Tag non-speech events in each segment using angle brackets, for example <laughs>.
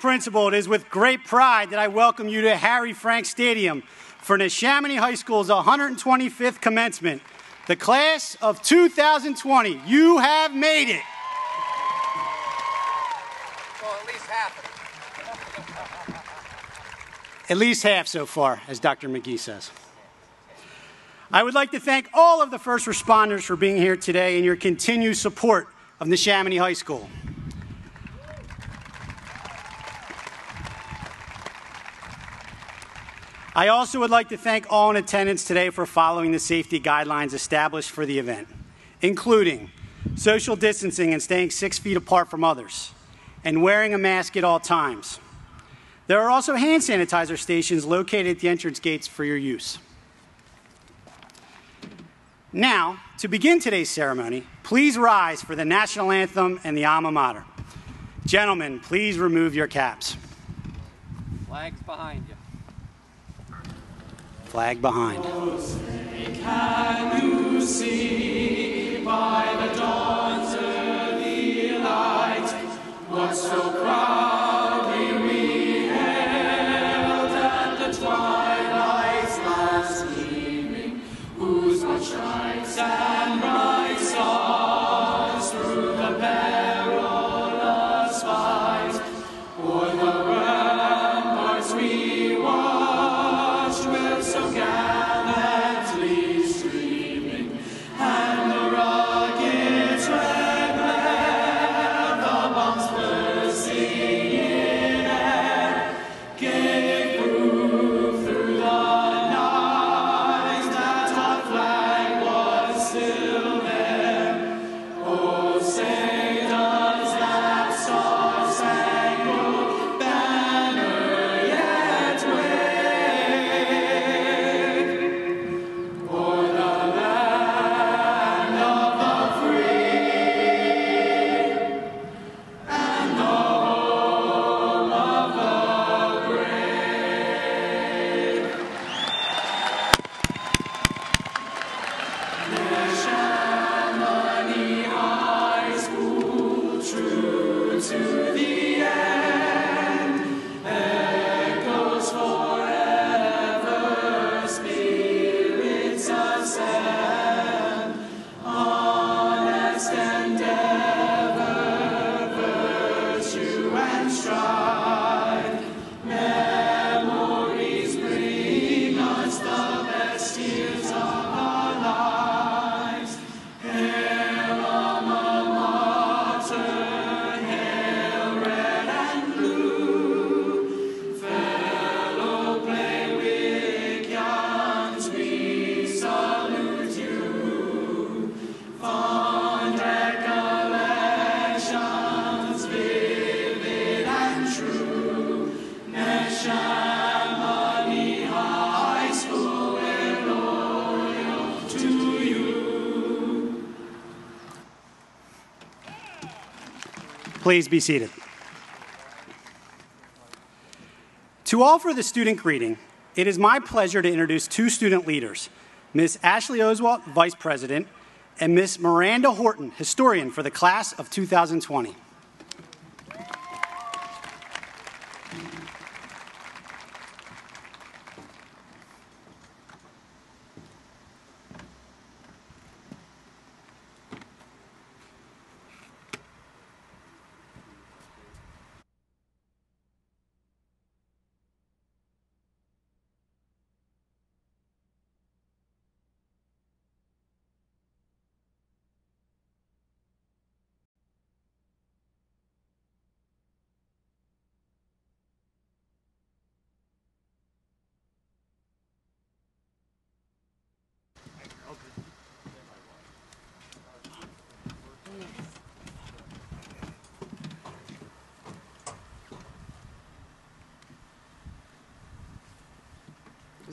Principal, it is with great pride that I welcome you to Harry Frank Stadium for Neshaminy High School's 125th commencement. The class of 2020, you have made it. Well, at least half <laughs> At least half so far, as Dr. McGee says. I would like to thank all of the first responders for being here today and your continued support of Neshaminy High School. I also would like to thank all in attendance today for following the safety guidelines established for the event, including social distancing and staying six feet apart from others, and wearing a mask at all times. There are also hand sanitizer stations located at the entrance gates for your use. Now, to begin today's ceremony, please rise for the national anthem and the alma mater. Gentlemen, please remove your caps. Flags behind you. Flag behind. Can Please be seated. To offer the student greeting, it is my pleasure to introduce two student leaders, Ms. Ashley Oswalt, Vice President, and Ms. Miranda Horton, Historian for the class of 2020.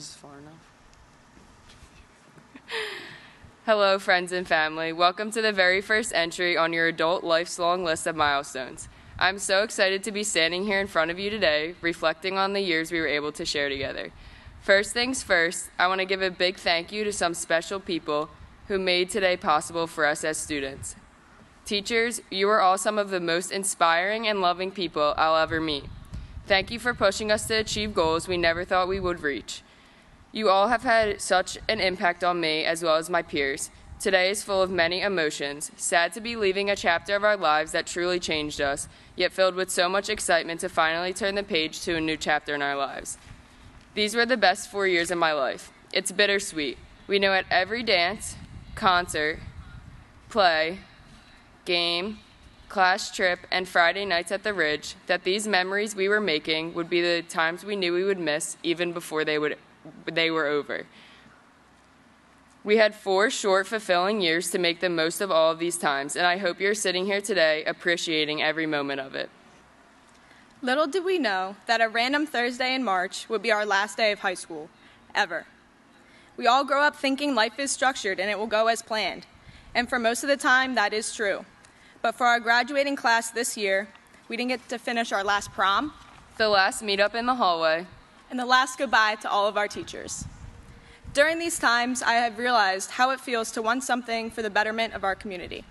Is far enough. <laughs> Hello, friends and family. Welcome to the very first entry on your adult life's long list of milestones. I'm so excited to be standing here in front of you today, reflecting on the years we were able to share together. First things first, I want to give a big thank you to some special people who made today possible for us as students. Teachers, you are all some of the most inspiring and loving people I'll ever meet. Thank you for pushing us to achieve goals we never thought we would reach. You all have had such an impact on me as well as my peers. Today is full of many emotions, sad to be leaving a chapter of our lives that truly changed us, yet filled with so much excitement to finally turn the page to a new chapter in our lives. These were the best four years of my life. It's bittersweet. We know at every dance, concert, play, game, class trip, and Friday nights at the Ridge that these memories we were making would be the times we knew we would miss even before they, would, they were over. We had four short, fulfilling years to make the most of all of these times, and I hope you're sitting here today appreciating every moment of it. Little did we know that a random Thursday in March would be our last day of high school, ever. We all grow up thinking life is structured and it will go as planned, and for most of the time, that is true. But for our graduating class this year, we didn't get to finish our last prom The last meetup in the hallway, and the last goodbye to all of our teachers. During these times, I have realized how it feels to want something for the betterment of our community,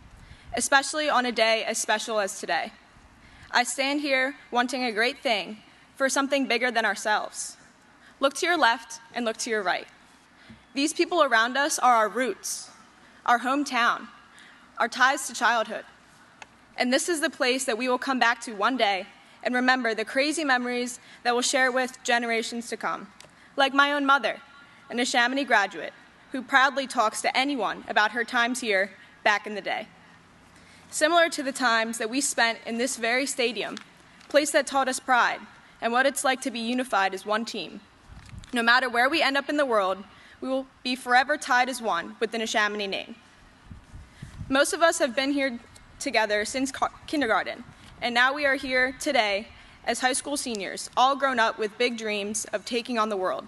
especially on a day as special as today. I stand here wanting a great thing for something bigger than ourselves. Look to your left and look to your right. These people around us are our roots, our hometown, our ties to childhood. And this is the place that we will come back to one day and remember the crazy memories that we'll share with generations to come. Like my own mother, an Neshaminy graduate, who proudly talks to anyone about her times here back in the day. Similar to the times that we spent in this very stadium, place that taught us pride and what it's like to be unified as one team. No matter where we end up in the world, we will be forever tied as one with the Neshaminy name. Most of us have been here together since kindergarten, and now we are here today as high school seniors, all grown up with big dreams of taking on the world.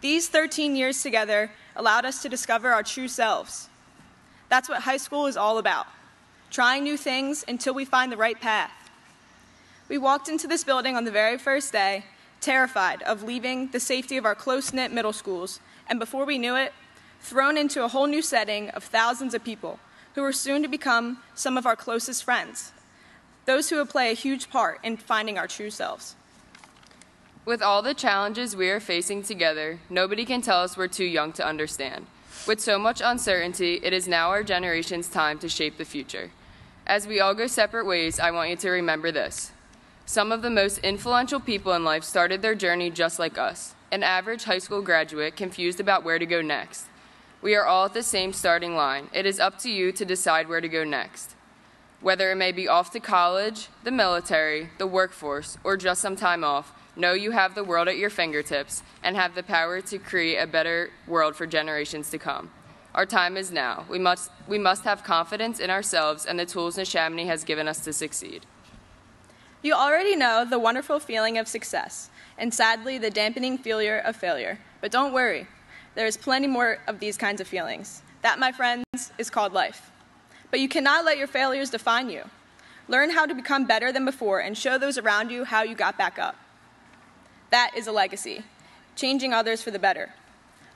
These 13 years together allowed us to discover our true selves. That's what high school is all about trying new things until we find the right path. We walked into this building on the very first day, terrified of leaving the safety of our close knit middle schools, and before we knew it, thrown into a whole new setting of thousands of people who were soon to become some of our closest friends, those who will play a huge part in finding our true selves. With all the challenges we are facing together, nobody can tell us we're too young to understand. With so much uncertainty, it is now our generation's time to shape the future. As we all go separate ways, I want you to remember this. Some of the most influential people in life started their journey just like us, an average high school graduate confused about where to go next. We are all at the same starting line. It is up to you to decide where to go next. Whether it may be off to college, the military, the workforce, or just some time off, know you have the world at your fingertips and have the power to create a better world for generations to come. Our time is now. We must, we must have confidence in ourselves and the tools Neshaminy has given us to succeed. You already know the wonderful feeling of success, and sadly, the dampening failure of failure. But don't worry, there is plenty more of these kinds of feelings. That, my friends, is called life. But you cannot let your failures define you. Learn how to become better than before and show those around you how you got back up. That is a legacy, changing others for the better.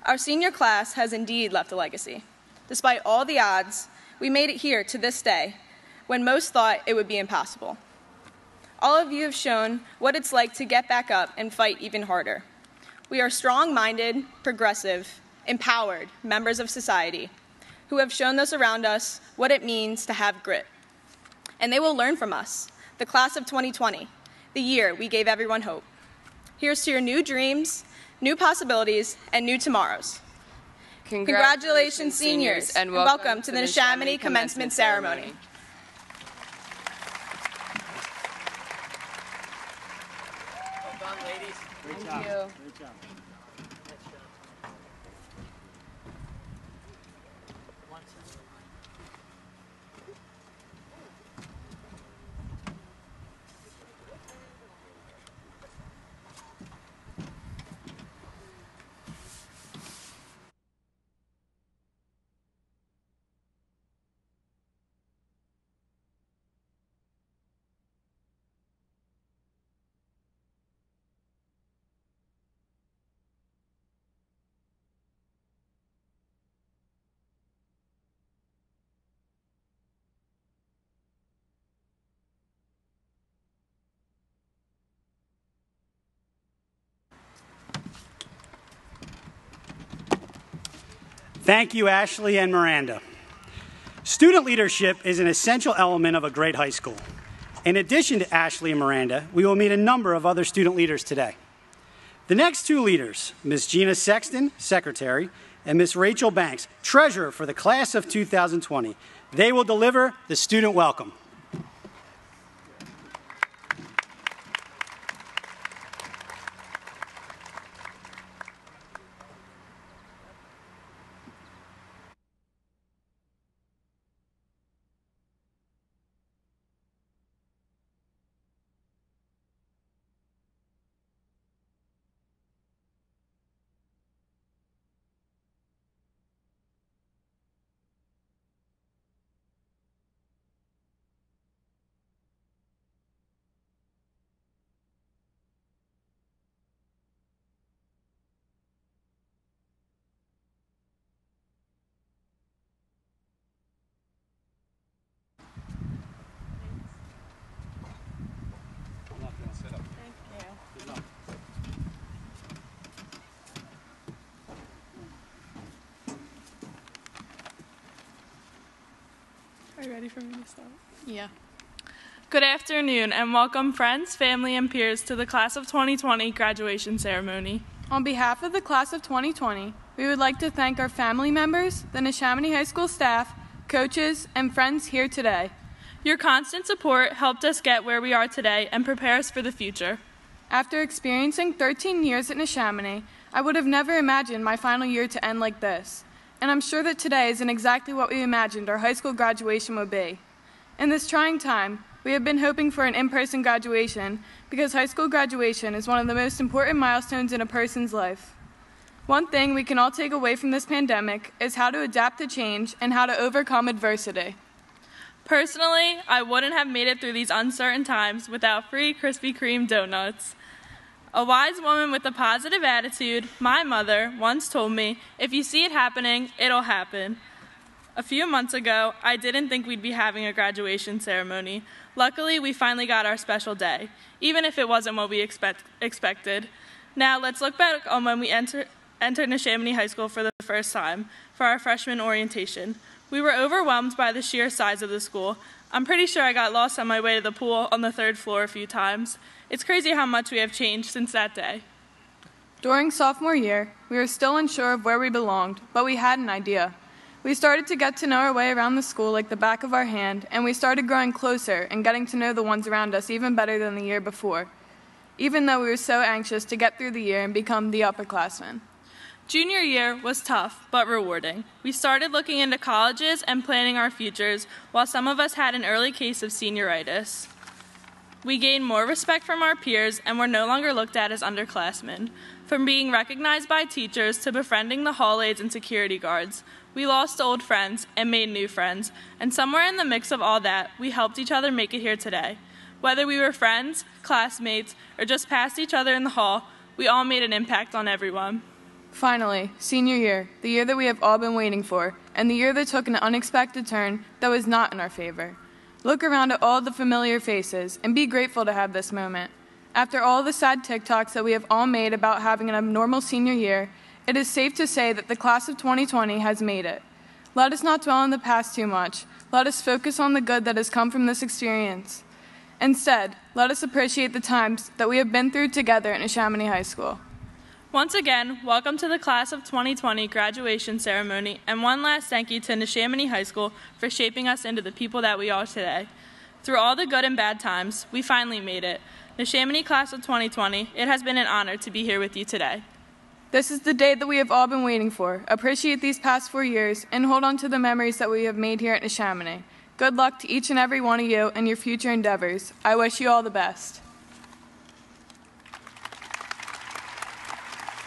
Our senior class has indeed left a legacy. Despite all the odds, we made it here to this day when most thought it would be impossible. All of you have shown what it's like to get back up and fight even harder. We are strong minded, progressive, empowered members of society who have shown those around us what it means to have grit. And they will learn from us, the class of 2020, the year we gave everyone hope. Here's to your new dreams, new possibilities, and new tomorrows. Congratulations, seniors, and welcome to the Neshaminy Commencement Ceremony. Well done, ladies. Thank you. Thank you, Ashley and Miranda. Student leadership is an essential element of a great high school. In addition to Ashley and Miranda, we will meet a number of other student leaders today. The next two leaders, Ms. Gina Sexton, Secretary, and Ms. Rachel Banks, Treasurer for the Class of 2020, they will deliver the student welcome. You ready for me to start? Yeah. Good afternoon and welcome friends, family, and peers to the Class of 2020 graduation ceremony. On behalf of the Class of 2020, we would like to thank our family members, the Neshaminy High School staff, coaches, and friends here today. Your constant support helped us get where we are today and prepare us for the future. After experiencing 13 years at Neshaminy, I would have never imagined my final year to end like this. And I'm sure that today isn't exactly what we imagined our high school graduation would be. In this trying time, we have been hoping for an in person graduation because high school graduation is one of the most important milestones in a person's life. One thing we can all take away from this pandemic is how to adapt to change and how to overcome adversity. Personally, I wouldn't have made it through these uncertain times without free Krispy Kreme donuts. A wise woman with a positive attitude, my mother, once told me, if you see it happening, it'll happen. A few months ago, I didn't think we'd be having a graduation ceremony. Luckily, we finally got our special day, even if it wasn't what we expect, expected. Now, let's look back on when we enter, entered Neshaminy High School for the first time for our freshman orientation. We were overwhelmed by the sheer size of the school. I'm pretty sure I got lost on my way to the pool on the third floor a few times. It's crazy how much we have changed since that day. During sophomore year, we were still unsure of where we belonged, but we had an idea. We started to get to know our way around the school like the back of our hand, and we started growing closer and getting to know the ones around us even better than the year before, even though we were so anxious to get through the year and become the upperclassmen. Junior year was tough, but rewarding. We started looking into colleges and planning our futures, while some of us had an early case of senioritis. We gained more respect from our peers and were no longer looked at as underclassmen. From being recognized by teachers to befriending the hall aides and security guards, we lost old friends and made new friends, and somewhere in the mix of all that, we helped each other make it here today. Whether we were friends, classmates, or just passed each other in the hall, we all made an impact on everyone. Finally, senior year, the year that we have all been waiting for, and the year that took an unexpected turn that was not in our favor. Look around at all the familiar faces and be grateful to have this moment. After all the sad TikToks that we have all made about having an abnormal senior year, it is safe to say that the class of 2020 has made it. Let us not dwell on the past too much. Let us focus on the good that has come from this experience. Instead, let us appreciate the times that we have been through together in Neshaminy High School. Once again, welcome to the Class of 2020 graduation ceremony, and one last thank you to Neshaminy High School for shaping us into the people that we are today. Through all the good and bad times, we finally made it. Neshaminy Class of 2020, it has been an honor to be here with you today. This is the day that we have all been waiting for. Appreciate these past four years and hold on to the memories that we have made here at Neshaminy. Good luck to each and every one of you in your future endeavors. I wish you all the best.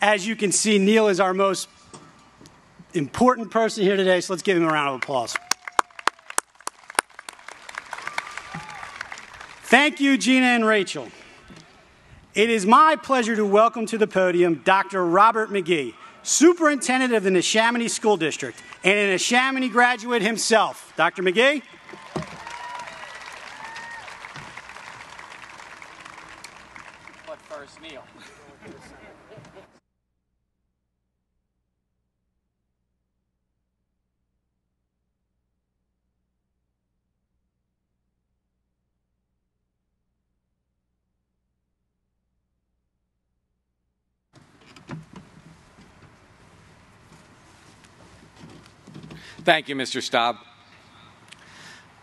As you can see, Neil is our most important person here today, so let's give him a round of applause. Thank you, Gina and Rachel. It is my pleasure to welcome to the podium Dr. Robert McGee, Superintendent of the Neshaminy School District and a Neshaminy graduate himself. Dr. McGee? Thank you, Mr. Staub.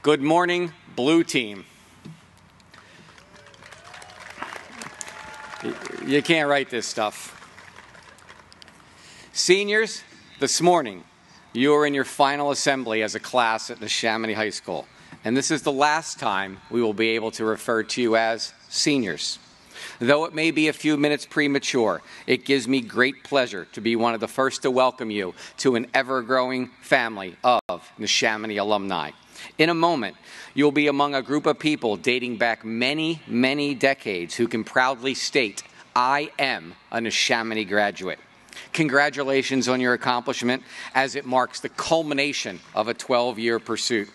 Good morning, Blue Team. You can't write this stuff. Seniors, this morning, you are in your final assembly as a class at the Neshaminy High School, and this is the last time we will be able to refer to you as seniors. Though it may be a few minutes premature, it gives me great pleasure to be one of the first to welcome you to an ever growing family of Neshaminy alumni. In a moment, you'll be among a group of people dating back many, many decades who can proudly state, I am a Neshaminy graduate. Congratulations on your accomplishment as it marks the culmination of a 12 year pursuit.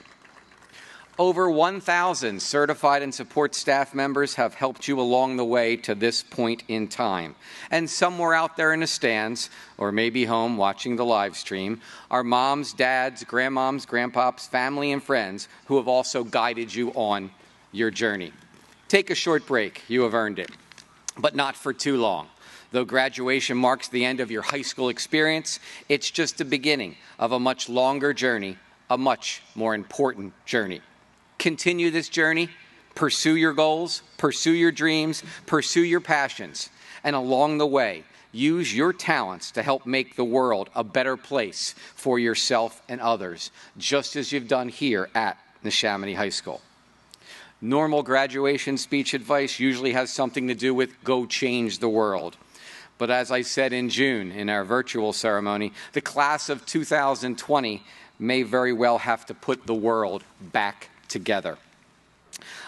Over 1,000 certified and support staff members have helped you along the way to this point in time. And somewhere out there in the stands, or maybe home watching the live stream, are moms, dads, grandmoms, grandpops, family, and friends who have also guided you on your journey. Take a short break, you have earned it, but not for too long. Though graduation marks the end of your high school experience, it's just the beginning of a much longer journey, a much more important journey continue this journey, pursue your goals, pursue your dreams, pursue your passions, and along the way, use your talents to help make the world a better place for yourself and others, just as you've done here at Neshaminy High School. Normal graduation speech advice usually has something to do with go change the world. But as I said in June in our virtual ceremony, the class of 2020 may very well have to put the world back together.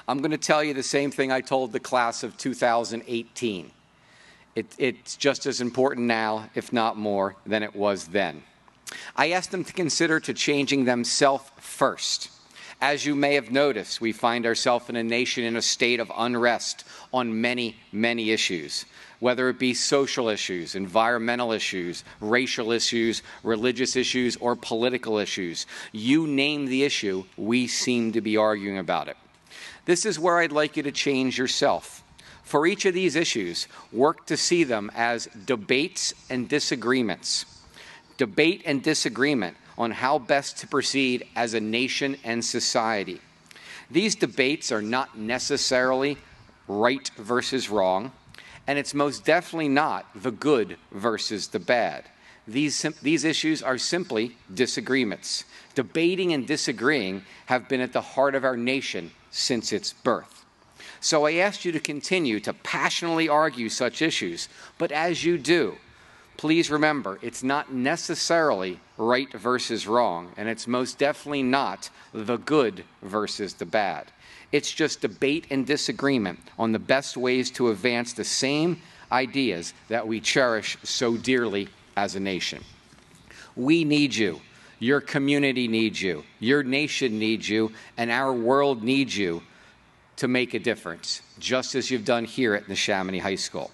I'm going to tell you the same thing I told the class of 2018. It, it's just as important now, if not more, than it was then. I asked them to consider to changing themselves first. As you may have noticed, we find ourselves in a nation in a state of unrest on many, many issues, whether it be social issues, environmental issues, racial issues, religious issues, or political issues. You name the issue, we seem to be arguing about it. This is where I'd like you to change yourself. For each of these issues, work to see them as debates and disagreements. Debate and disagreement on how best to proceed as a nation and society. These debates are not necessarily right versus wrong, and it's most definitely not the good versus the bad. These, these issues are simply disagreements. Debating and disagreeing have been at the heart of our nation since its birth. So I asked you to continue to passionately argue such issues, but as you do, please remember it's not necessarily right versus wrong, and it's most definitely not the good versus the bad. It's just debate and disagreement on the best ways to advance the same ideas that we cherish so dearly as a nation. We need you. Your community needs you. Your nation needs you. And our world needs you to make a difference, just as you've done here at Neshaminy High School.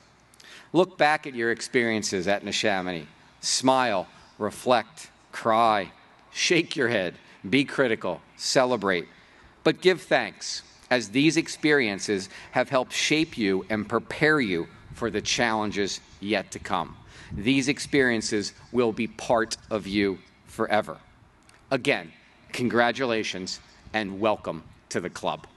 Look back at your experiences at Neshaminy. Smile, reflect, cry, shake your head, be critical, celebrate. But give thanks, as these experiences have helped shape you and prepare you for the challenges yet to come. These experiences will be part of you forever. Again, congratulations and welcome to the club.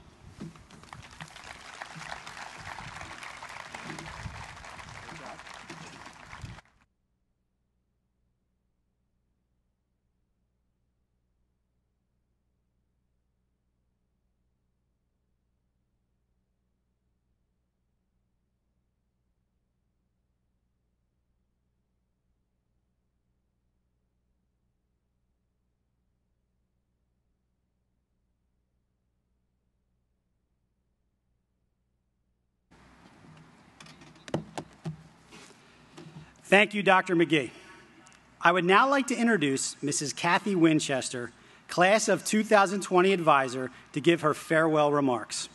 Thank you, Dr. McGee. I would now like to introduce Mrs. Kathy Winchester, Class of 2020 Advisor, to give her farewell remarks.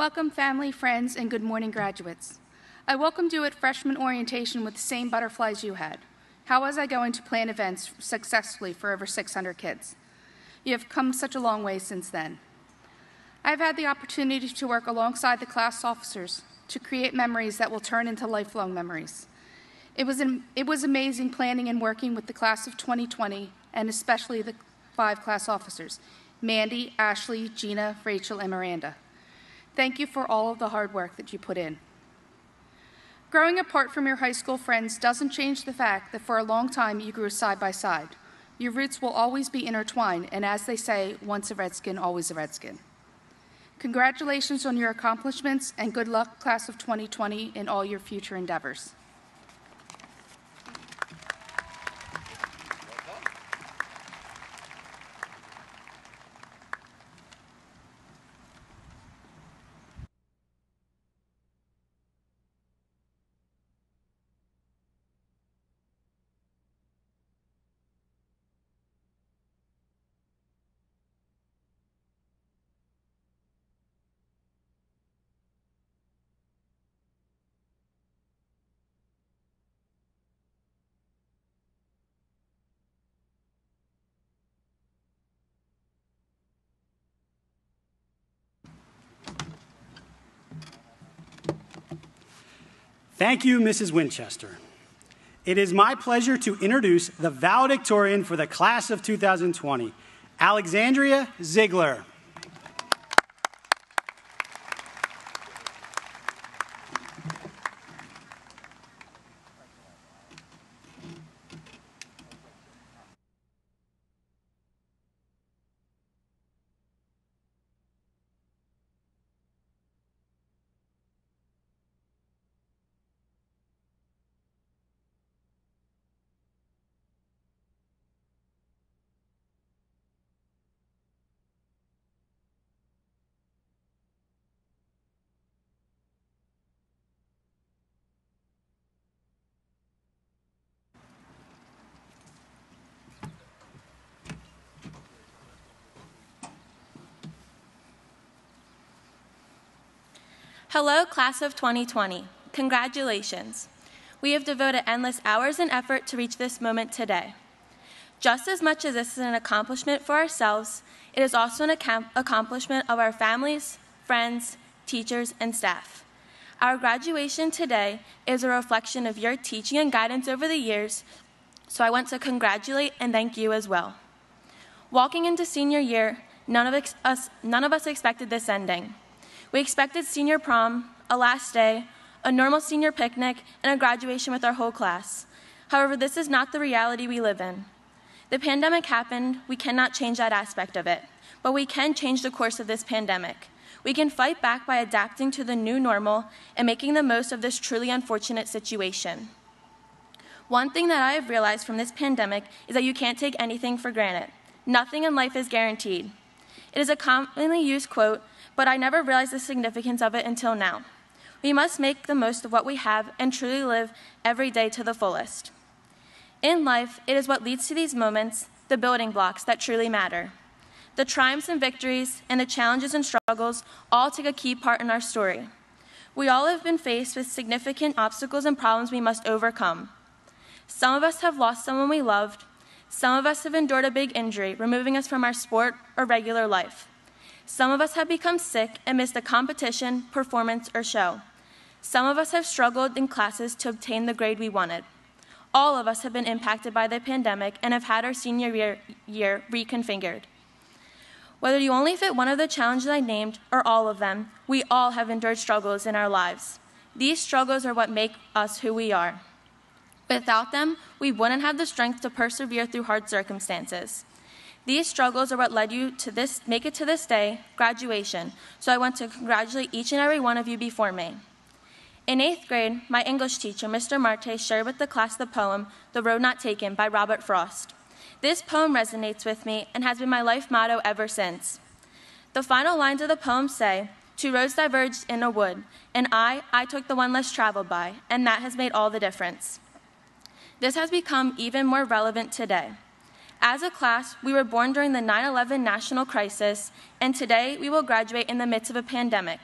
Welcome, family, friends, and good morning, graduates. I welcomed you at freshman orientation with the same butterflies you had. How was I going to plan events successfully for over 600 kids? You have come such a long way since then. I have had the opportunity to work alongside the class officers to create memories that will turn into lifelong memories. It was, an, it was amazing planning and working with the class of 2020, and especially the five class officers Mandy, Ashley, Gina, Rachel, and Miranda. Thank you for all of the hard work that you put in. Growing apart from your high school friends doesn't change the fact that for a long time you grew side by side. Your roots will always be intertwined, and as they say, once a redskin, always a redskin. Congratulations on your accomplishments, and good luck, class of 2020, in all your future endeavors. Thank you, Mrs. Winchester. It is my pleasure to introduce the valedictorian for the class of 2020, Alexandria Ziegler. Hello, class of 2020. Congratulations. We have devoted endless hours and effort to reach this moment today. Just as much as this is an accomplishment for ourselves, it is also an accom- accomplishment of our families, friends, teachers, and staff. Our graduation today is a reflection of your teaching and guidance over the years, so I want to congratulate and thank you as well. Walking into senior year, none of, ex- us, none of us expected this ending. We expected senior prom, a last day, a normal senior picnic, and a graduation with our whole class. However, this is not the reality we live in. The pandemic happened, we cannot change that aspect of it, but we can change the course of this pandemic. We can fight back by adapting to the new normal and making the most of this truly unfortunate situation. One thing that I have realized from this pandemic is that you can't take anything for granted. Nothing in life is guaranteed. It is a commonly used quote, but I never realized the significance of it until now. We must make the most of what we have and truly live every day to the fullest. In life, it is what leads to these moments, the building blocks that truly matter. The triumphs and victories, and the challenges and struggles all take a key part in our story. We all have been faced with significant obstacles and problems we must overcome. Some of us have lost someone we loved. Some of us have endured a big injury, removing us from our sport or regular life. Some of us have become sick and missed a competition, performance, or show. Some of us have struggled in classes to obtain the grade we wanted. All of us have been impacted by the pandemic and have had our senior year, year reconfigured. Whether you only fit one of the challenges I named or all of them, we all have endured struggles in our lives. These struggles are what make us who we are. Without them, we wouldn't have the strength to persevere through hard circumstances. These struggles are what led you to this make it to this day, graduation. So I want to congratulate each and every one of you before me. In eighth grade, my English teacher, Mr. Marte, shared with the class the poem The Road Not Taken by Robert Frost. This poem resonates with me and has been my life motto ever since. The final lines of the poem say, Two roads diverged in a wood, and I, I took the one less traveled by, and that has made all the difference. This has become even more relevant today. As a class, we were born during the 9 11 national crisis, and today we will graduate in the midst of a pandemic.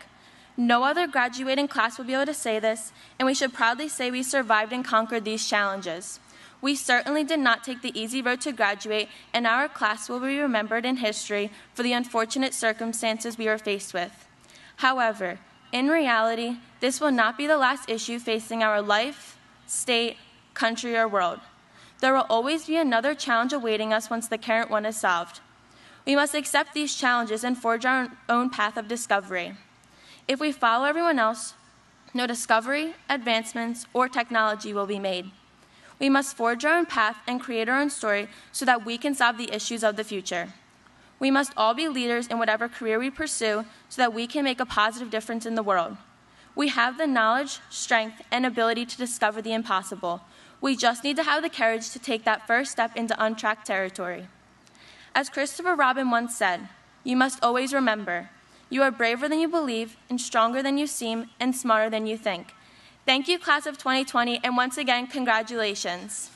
No other graduating class will be able to say this, and we should proudly say we survived and conquered these challenges. We certainly did not take the easy road to graduate, and our class will be remembered in history for the unfortunate circumstances we were faced with. However, in reality, this will not be the last issue facing our life, state, country, or world. There will always be another challenge awaiting us once the current one is solved. We must accept these challenges and forge our own path of discovery. If we follow everyone else, no discovery, advancements, or technology will be made. We must forge our own path and create our own story so that we can solve the issues of the future. We must all be leaders in whatever career we pursue so that we can make a positive difference in the world. We have the knowledge, strength, and ability to discover the impossible. We just need to have the courage to take that first step into untracked territory. As Christopher Robin once said, you must always remember you are braver than you believe, and stronger than you seem, and smarter than you think. Thank you, class of 2020, and once again, congratulations.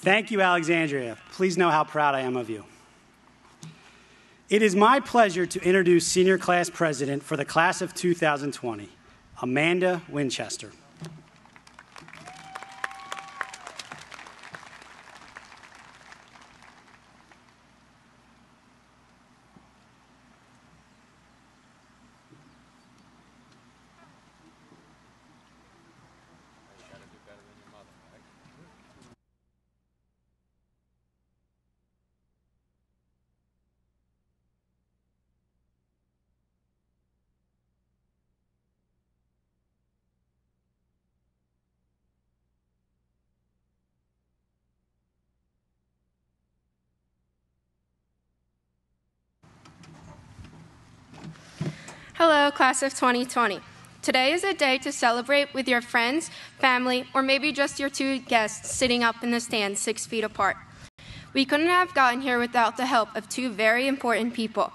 Thank you, Alexandria. Please know how proud I am of you. It is my pleasure to introduce Senior Class President for the Class of 2020, Amanda Winchester. Hello, class of 2020. Today is a day to celebrate with your friends, family, or maybe just your two guests sitting up in the stands six feet apart. We couldn't have gotten here without the help of two very important people.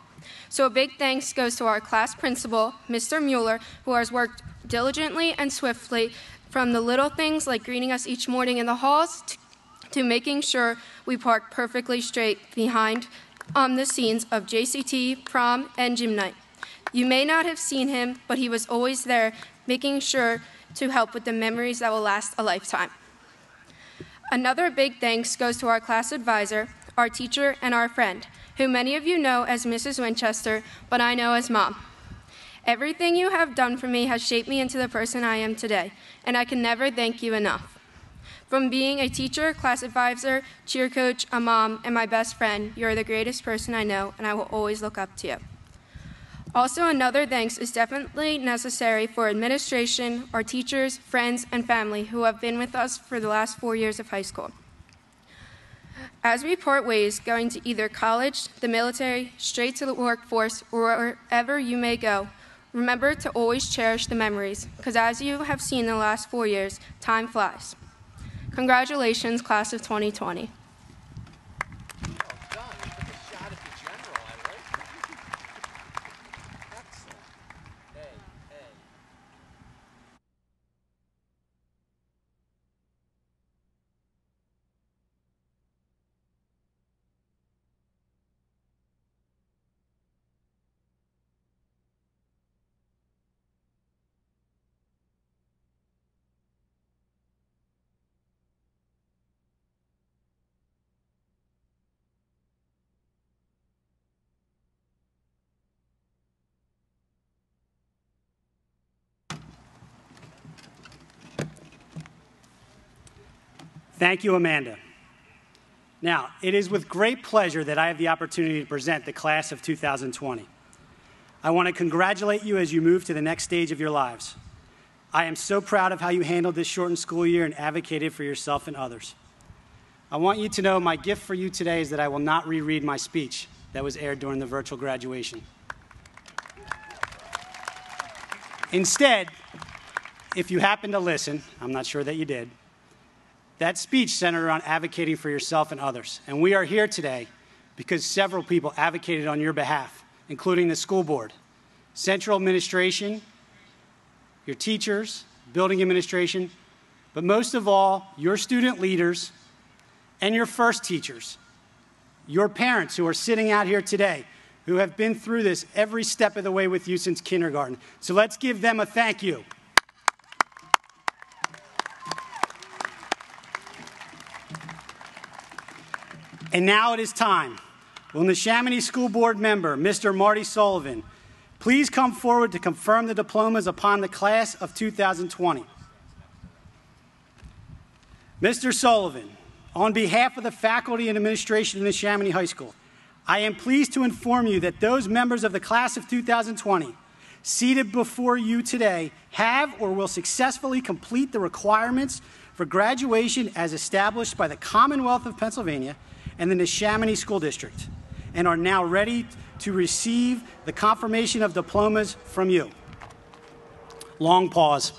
So a big thanks goes to our class principal, Mr. Mueller, who has worked diligently and swiftly from the little things like greeting us each morning in the halls to, to making sure we park perfectly straight behind um, the scenes of JCT, prom, and gym night. You may not have seen him, but he was always there, making sure to help with the memories that will last a lifetime. Another big thanks goes to our class advisor, our teacher, and our friend, who many of you know as Mrs. Winchester, but I know as Mom. Everything you have done for me has shaped me into the person I am today, and I can never thank you enough. From being a teacher, class advisor, cheer coach, a mom, and my best friend, you're the greatest person I know, and I will always look up to you. Also, another thanks is definitely necessary for administration, our teachers, friends, and family who have been with us for the last four years of high school. As we part ways, going to either college, the military, straight to the workforce, or wherever you may go, remember to always cherish the memories, because as you have seen in the last four years, time flies. Congratulations, class of 2020. Thank you, Amanda. Now, it is with great pleasure that I have the opportunity to present the class of 2020. I want to congratulate you as you move to the next stage of your lives. I am so proud of how you handled this shortened school year and advocated for yourself and others. I want you to know my gift for you today is that I will not reread my speech that was aired during the virtual graduation. Instead, if you happen to listen, I'm not sure that you did, that speech centered around advocating for yourself and others. And we are here today because several people advocated on your behalf, including the school board, central administration, your teachers, building administration, but most of all, your student leaders and your first teachers, your parents who are sitting out here today, who have been through this every step of the way with you since kindergarten. So let's give them a thank you. And now it is time. Will the Neshaminy School Board member, Mr. Marty Sullivan, please come forward to confirm the diplomas upon the class of 2020? Mr. Sullivan, on behalf of the faculty and administration of Neshaminy High School, I am pleased to inform you that those members of the class of 2020 seated before you today have or will successfully complete the requirements for graduation as established by the Commonwealth of Pennsylvania and the Neshaminy School District and are now ready to receive the confirmation of diplomas from you. Long pause.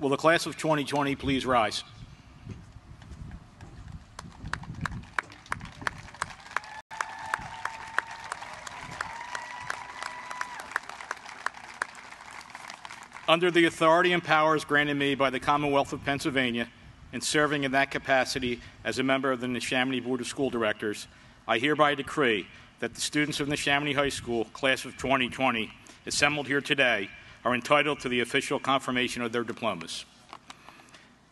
Will the class of 2020 please rise? Under the authority and powers granted me by the Commonwealth of Pennsylvania and serving in that capacity as a member of the Neshaminy Board of School Directors, I hereby decree that the students of Neshaminy High School, class of 2020, assembled here today, are entitled to the official confirmation of their diplomas.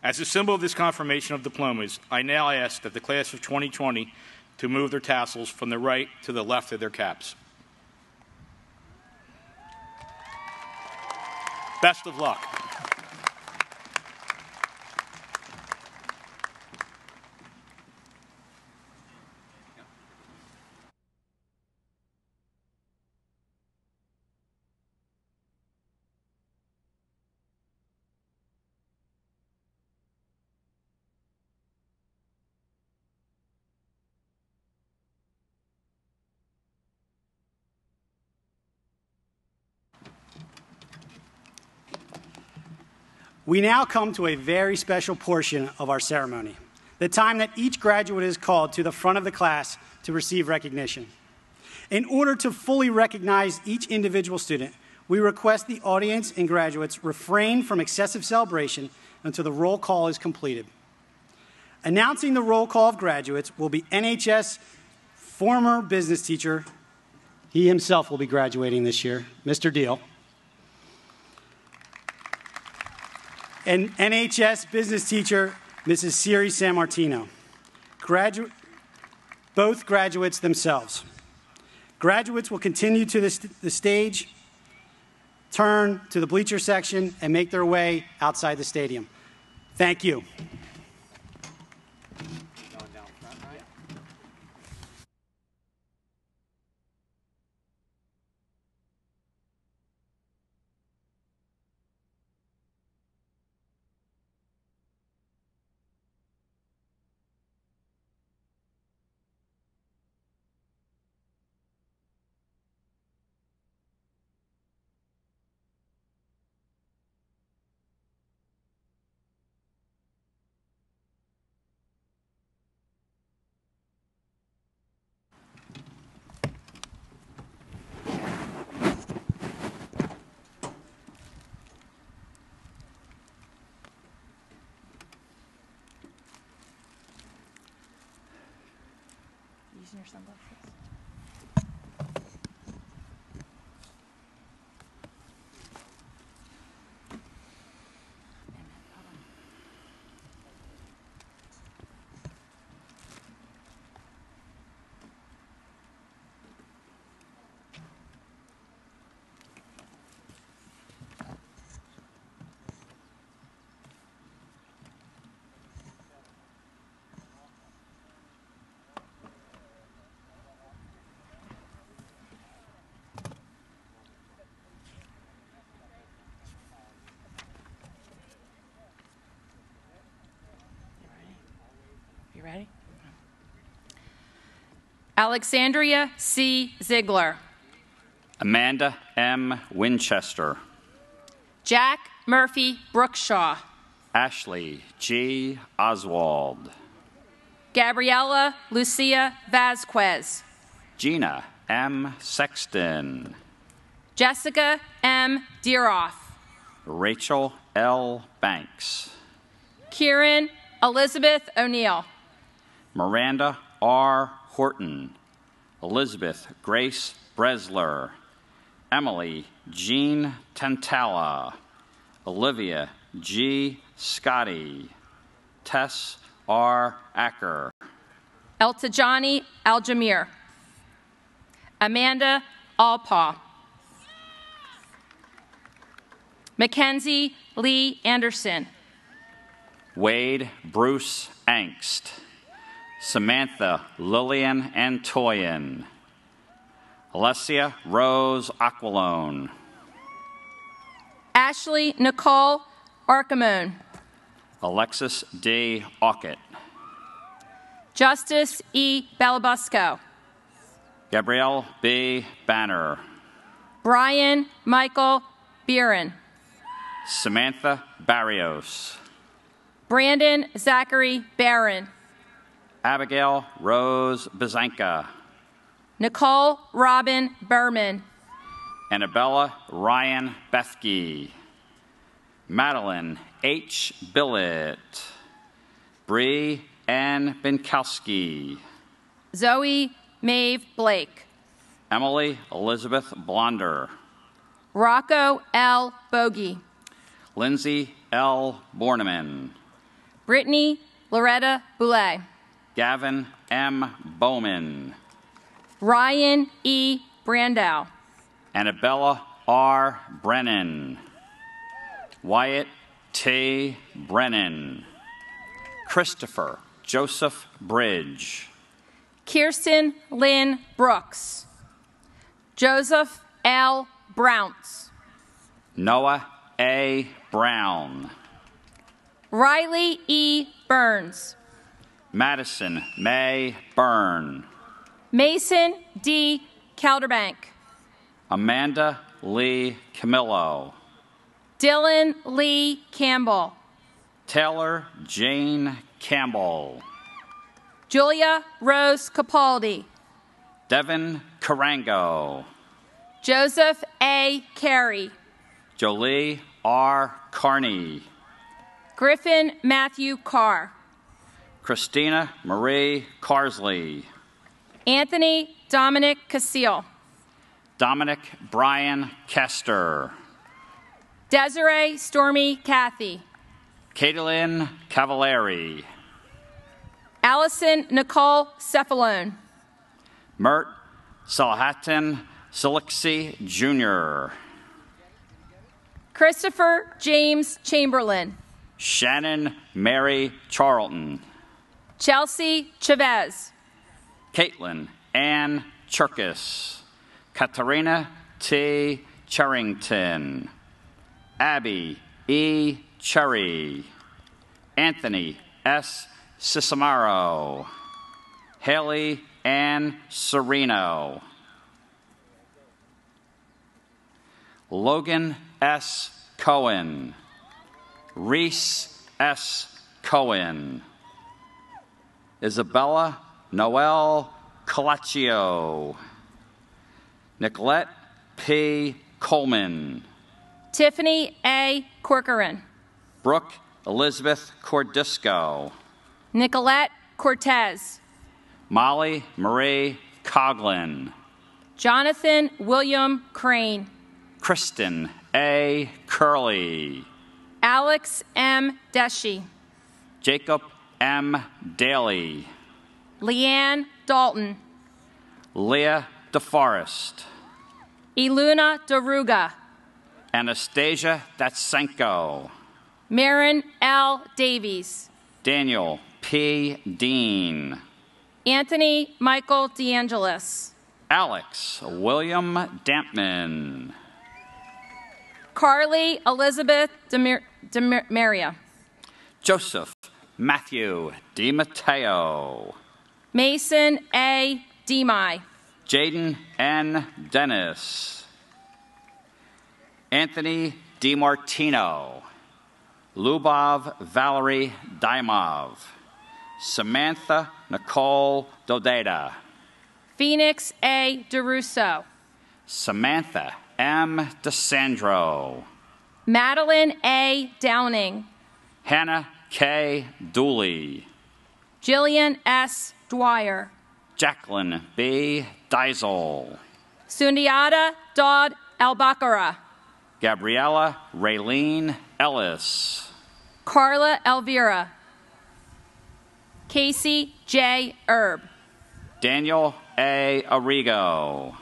As a symbol of this confirmation of diplomas, I now ask that the class of 2020 to move their tassels from the right to the left of their caps. Best of luck. We now come to a very special portion of our ceremony, the time that each graduate is called to the front of the class to receive recognition. In order to fully recognize each individual student, we request the audience and graduates refrain from excessive celebration until the roll call is completed. Announcing the roll call of graduates will be NHS former business teacher, he himself will be graduating this year, Mr. Deal. And NHS business teacher, Mrs. Siri San Martino. Gradu- both graduates themselves. Graduates will continue to the, st- the stage, turn to the bleacher section, and make their way outside the stadium. Thank you. Using your sunglasses. Alexandria C. Ziegler. Amanda M. Winchester. Jack Murphy Brookshaw. Ashley G. Oswald. Gabriela Lucia Vasquez. Gina M. Sexton. Jessica M. Deeroff. Rachel L. Banks. Kieran Elizabeth O'Neill. Miranda R. Horton. Elizabeth Grace Bresler. Emily Jean Tantala. Olivia G. Scotty. Tess R. Acker. Eltajani Aljamir. Amanda Alpaw. Mackenzie Lee Anderson. Wade Bruce Angst. Samantha Lillian Antoyan. Alessia Rose Aquilone. Ashley Nicole Archimone. Alexis D. Ockett. Justice E. Balabusco. Gabrielle B. Banner. Brian Michael Buren. Samantha Barrios. Brandon Zachary Barron. Abigail Rose Bazanka. Nicole Robin Berman. Annabella Ryan Bethke. Madeline H. Billett. Bree Ann Binkowski. Zoe Maeve Blake. Emily Elizabeth Blonder. Rocco L. Bogey. Lindsay L. Borneman. Brittany Loretta Boulay. Gavin M. Bowman. Ryan E. Brandow. Annabella R. Brennan. Wyatt T. Brennan. Christopher Joseph Bridge. Kirsten Lynn Brooks. Joseph L. Brounce. Noah A. Brown. Riley E. Burns. Madison May Byrne. Mason D. Calderbank. Amanda Lee Camillo. Dylan Lee Campbell. Taylor Jane Campbell. Julia Rose Capaldi. Devin Carango. Joseph A. Carey. Jolie R. Carney. Griffin Matthew Carr. Christina Marie Carsley. Anthony Dominic Casil. Dominic Brian Kester. Desiree Stormy Cathy. Caitlin Cavallari. Allison Nicole Cephalone. Mert Salahatin Silixi Jr. Christopher James Chamberlain. Shannon Mary Charlton. Chelsea Chavez. Caitlin Ann Churkis. Katarina T. Charrington. Abby E. Cherry. Anthony S. Cisamaro. Haley Ann Sereno. Logan S. Cohen. Reese S. Cohen. Isabella Noel Colaccio. Nicolette P. Coleman. Tiffany A. Corcoran. Brooke Elizabeth Cordisco. Nicolette Cortez. Molly Marie Coglin. Jonathan William Crane. Kristen A. Curley. Alex M. Deshi. Jacob M. Daly. Leanne Dalton. Leah DeForest. Iluna Daruga. Anastasia Datsenko. Marin L. Davies. Daniel P. Dean. Anthony Michael DeAngelis. Alex William Dampman. Carly Elizabeth Demir- Demaria. Joseph Matthew DiMatteo. Mason A. Demai. Jaden N. Dennis. Anthony DiMartino. Lubov Valerie Dimov. Samantha Nicole Dodeda. Phoenix A. DeRusso. Samantha M. DeSandro. Madeline A. Downing. Hannah K. Dooley. Jillian S. Dwyer. Jacqueline B. Diesel. Sundiata Dodd Albakara. Gabriella Raylene Ellis. Carla Elvira. Casey J. Erb. Daniel A. Arrigo.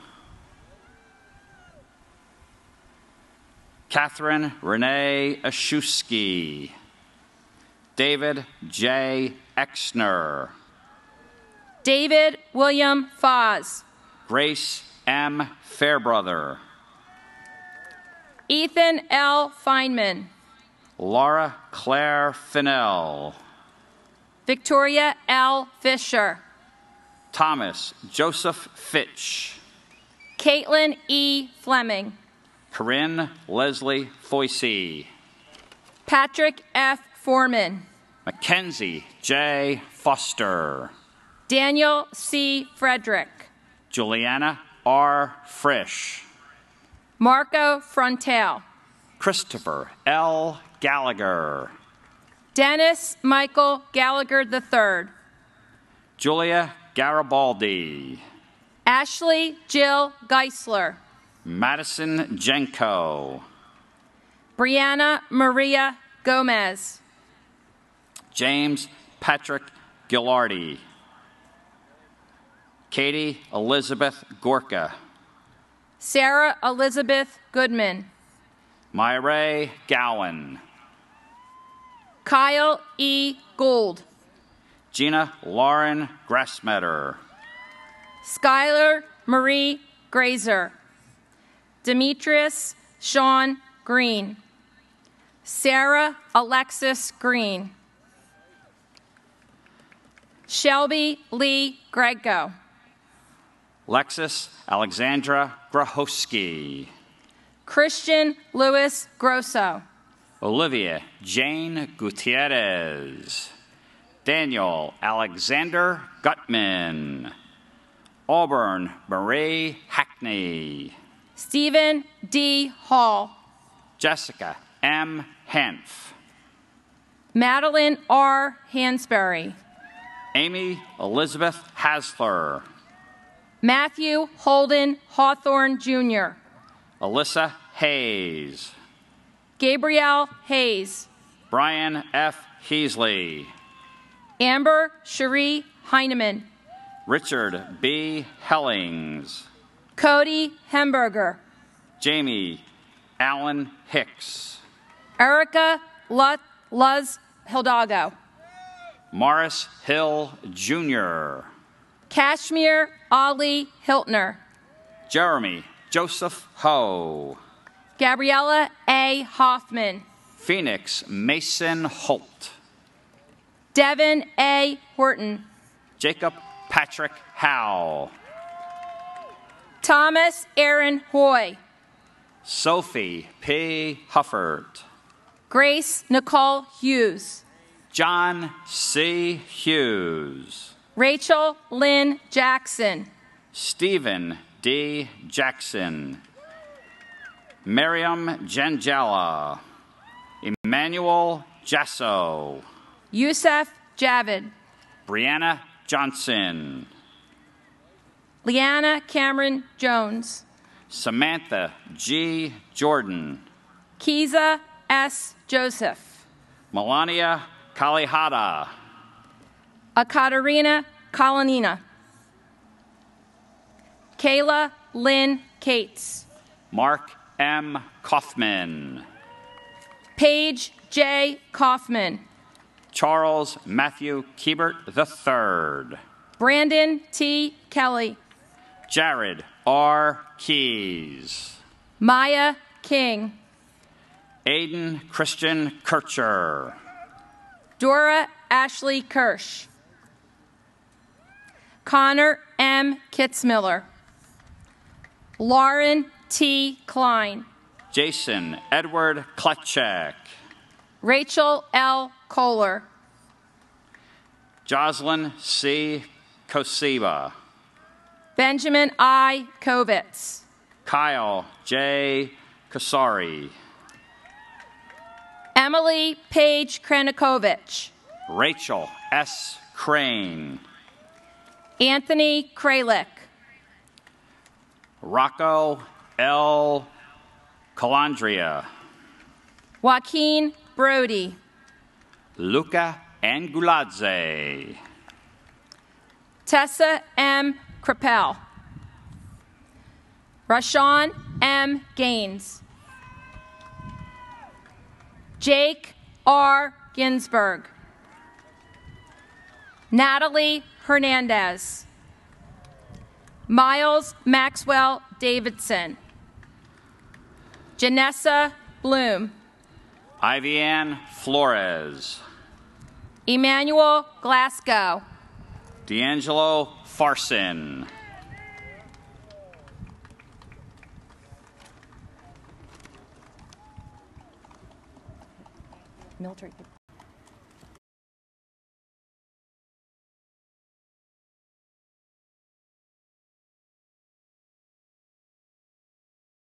Catherine Renee Ashusky. David J. Exner. David William Foz. Grace M. Fairbrother. Ethan L. Feynman. Laura Claire Fennell. Victoria L. Fisher. Thomas Joseph Fitch. Caitlin E. Fleming. Corinne Leslie Foisey. Patrick F. Foreman. Mackenzie J. Foster. Daniel C. Frederick. Juliana R. Frisch. Marco Frontal. Christopher L. Gallagher. Dennis Michael Gallagher III. Julia Garibaldi. Ashley Jill Geisler. Madison Jenko. Brianna Maria Gomez. James Patrick Gillardi. Katie Elizabeth Gorka. Sarah Elizabeth Goodman. Myray Gowan. Kyle E. Gould. Gina Lauren Grassmetter. Skylar Marie Grazer. Demetrius Sean Green. Sarah Alexis Green. Shelby Lee Grego. Lexus Alexandra Grahowski. Christian Louis Grosso. Olivia Jane Gutierrez. Daniel Alexander Gutman. Auburn Marie Hackney. Stephen D. Hall. Jessica M. Hanf. Madeline R. Hansberry. Amy Elizabeth Hasler. Matthew Holden Hawthorne Jr. Alyssa Hayes. Gabrielle Hayes. Brian F. Heasley. Amber Cherie Heineman. Richard B. Hellings. Cody Hemberger. Jamie Allen Hicks. Erica Luz Hildago. Morris Hill Jr. Kashmir Ali Hiltner. Jeremy Joseph Ho. Gabriella A. Hoffman. Phoenix Mason Holt. Devin A. Horton. Jacob Patrick Howe. Thomas Aaron Hoy. Sophie P. Hufford. Grace Nicole Hughes. John C. Hughes. Rachel Lynn Jackson. Stephen D. Jackson. Miriam Janjala. Emmanuel Jasso. Yusef Javid. Brianna Johnson. Leanna Cameron Jones. Samantha G. Jordan. Kiza S. Joseph. Melania Kalihata. Akaterina Kolonina. Kayla Lynn Cates. Mark M. Kaufman. Paige J. Kaufman. Charles Matthew Kiebert III. Brandon T. Kelly. Jared R. Keys. Maya King. Aiden Christian Kircher. Dora Ashley Kirsch. Connor M. Kitzmiller. Lauren T. Klein. Jason Edward Kletchak, Rachel L. Kohler. Jocelyn C. Kosiba. Benjamin I. Kovitz. Kyle J. Kasari. Emily Page Kranikovich. Rachel S. Crane. Anthony Kralik. Rocco L. Calandria. Joaquin Brody. Luca Anguladze. Tessa M. Crapel. Rashawn M. Gaines. Jake R. Ginsburg. Natalie Hernandez. Miles Maxwell Davidson. Janessa Bloom. Ivianne Flores. Emmanuel Glasgow. D'Angelo Farson. Military.